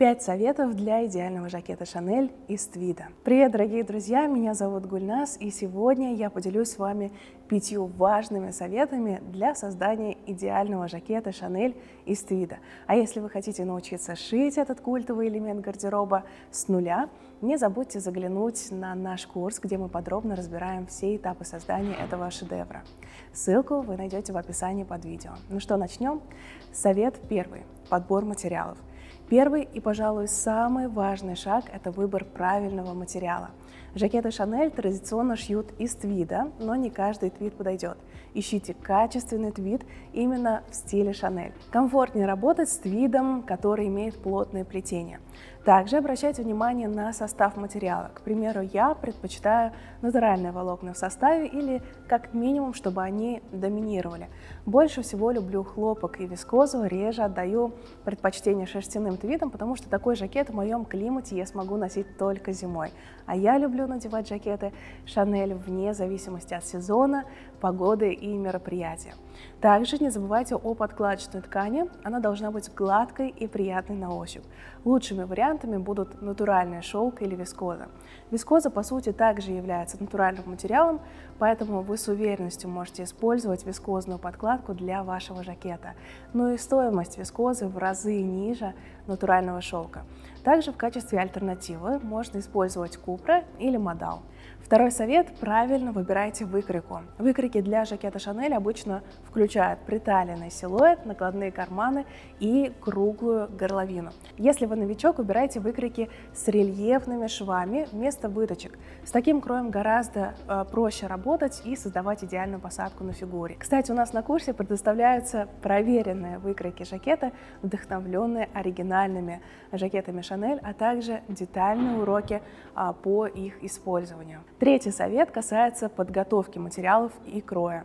5 советов для идеального жакета Шанель из твида. Привет, дорогие друзья, меня зовут Гульнас, и сегодня я поделюсь с вами пятью важными советами для создания идеального жакета Шанель из твида. А если вы хотите научиться шить этот культовый элемент гардероба с нуля, не забудьте заглянуть на наш курс, где мы подробно разбираем все этапы создания этого шедевра. Ссылку вы найдете в описании под видео. Ну что, начнем? Совет первый. Подбор материалов. Первый и, пожалуй, самый важный шаг – это выбор правильного материала. Жакеты Шанель традиционно шьют из твида, но не каждый твид подойдет. Ищите качественный твид именно в стиле Шанель. Комфортнее работать с твидом, который имеет плотное плетение. Также обращайте внимание на состав материала. К примеру, я предпочитаю натуральные волокна в составе или как минимум, чтобы они доминировали. Больше всего люблю хлопок и вискозу, реже отдаю предпочтение шерстяным твидам, потому что такой жакет в моем климате я смогу носить только зимой. А я люблю надевать жакеты Шанель вне зависимости от сезона, погоды и мероприятия. Также не забывайте о подкладочной ткани, она должна быть гладкой и приятной на ощупь. Лучшими вариантами будут натуральный шелк или вискоза. Вискоза, по сути, также является натуральным материалом, поэтому вы с уверенностью можете использовать вискозную подкладку для вашего жакета. Но и стоимость вискозы в разы ниже натурального шелка. Также в качестве альтернативы можно использовать купра или модал. Второй совет – правильно выбирайте выкройку. Выкройки для жакета Шанель обычно включают приталенный силуэт, накладные карманы и круглую горловину. Если вы новичок, выбирайте выкройки с рельефными швами вместо выточек. С таким кроем гораздо э, проще работать и создавать идеальную посадку на фигуре. Кстати, у нас на курсе предоставляются проверенные выкройки жакета, вдохновленные оригинальными жакетами Шанель, а также детальные уроки а, по их использованию. Третий совет касается подготовки материалов и кроя.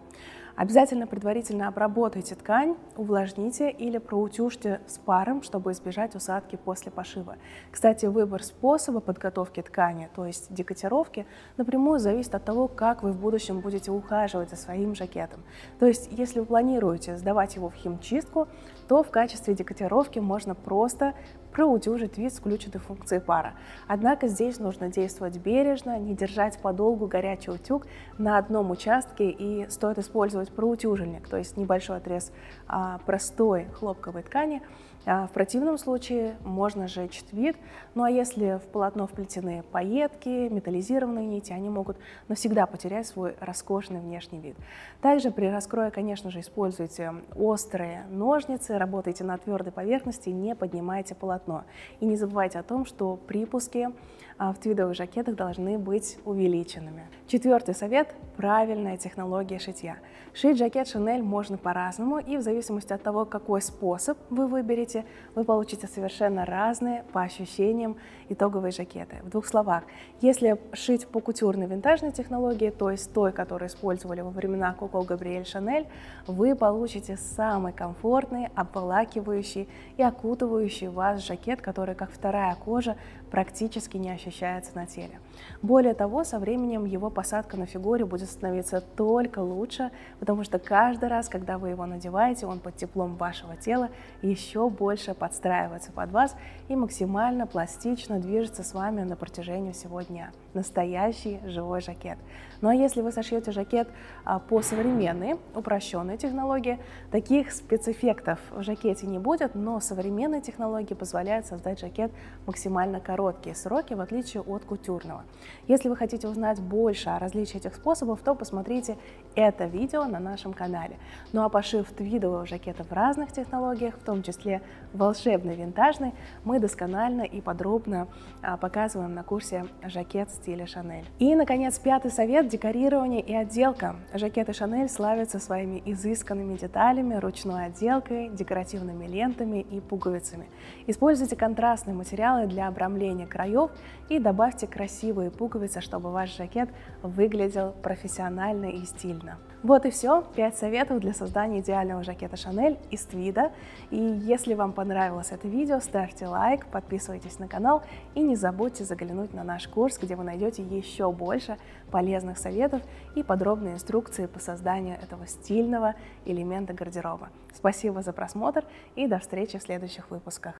Обязательно предварительно обработайте ткань, увлажните или проутюжьте с паром, чтобы избежать усадки после пошива. Кстати, выбор способа подготовки ткани, то есть декотировки, напрямую зависит от того, как вы в будущем будете ухаживать за своим жакетом. То есть, если вы планируете сдавать его в химчистку, то в качестве декотировки можно просто проутюжить вид с включенной функцией пара. Однако здесь нужно действовать бережно, не держать подолгу горячий утюг на одном участке и стоит использовать проутюжильник, то есть небольшой отрез а, простой хлопковой ткани, в противном случае можно сжечь твид, ну а если в полотно вплетены пайетки, металлизированные нити, они могут навсегда потерять свой роскошный внешний вид. Также при раскрое, конечно же, используйте острые ножницы, работайте на твердой поверхности, не поднимайте полотно. И не забывайте о том, что припуски а, в твидовых жакетах должны быть увеличенными. Четвертый совет – правильная технология шитья. Шить жакет Chanel можно по-разному, и в зависимости от того, какой способ вы выберете, вы получите совершенно разные по ощущениям итоговые жакеты. В двух словах, если шить по кутюрной винтажной технологии, то есть той, которую использовали во времена Коко Габриэль Шанель, вы получите самый комфортный, обволакивающий и окутывающий вас жакет, который, как вторая кожа, практически не ощущается на теле. Более того, со временем его посадка на фигуре будет становиться только лучше, потому что каждый раз, когда вы его надеваете, он под теплом вашего тела еще больше подстраивается под вас и максимально пластично движется с вами на протяжении всего дня. Настоящий живой жакет. Ну а если вы сошьете жакет а, по современной, упрощенной технологии, таких спецэффектов в жакете не будет, но современные технологии позволяют создать жакет максимально короткие сроки, в отличие от кутюрного. Если вы хотите узнать больше о различии этих способов, то посмотрите это видео на нашем канале. Ну а пошив твидового жакета в разных технологиях, в том числе волшебный, винтажный, мы досконально и подробно а, показываем на курсе «Жакет стиля Шанель». И, наконец, пятый совет – декорирование и отделка. Жакеты Шанель славятся своими изысканными деталями, ручной отделкой, декоративными лентами и пуговицами. Используйте контрастные материалы для обрамления краев и добавьте красивые пуговицы, чтобы ваш жакет выглядел профессионально и стильно. Вот и все. 5 советов для создания идеального жакета Шанель из твида. И если вам понравилось это видео, ставьте лайк, подписывайтесь на канал и не забудьте заглянуть на наш курс, где вы найдете еще больше полезных советов и подробные инструкции по созданию этого стильного элемента гардероба. Спасибо за просмотр и до встречи в следующих выпусках.